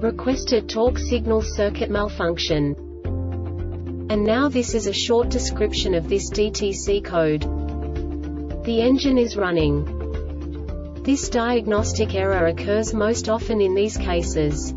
Requested torque signal circuit malfunction. And now this is a short description of this DTC code. The engine is running. This diagnostic error occurs most often in these cases.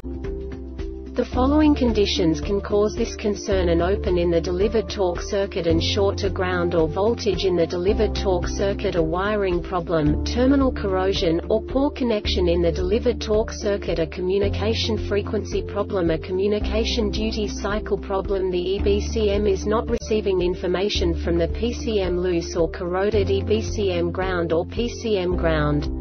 The following conditions can cause this concern an open in the delivered torque circuit and short to ground or voltage in the delivered torque circuit a wiring problem, terminal corrosion, or poor connection in the delivered torque circuit a communication frequency problem a communication duty cycle problem the EBCM is not receiving information from the PCM loose or corroded EBCM ground or PCM ground.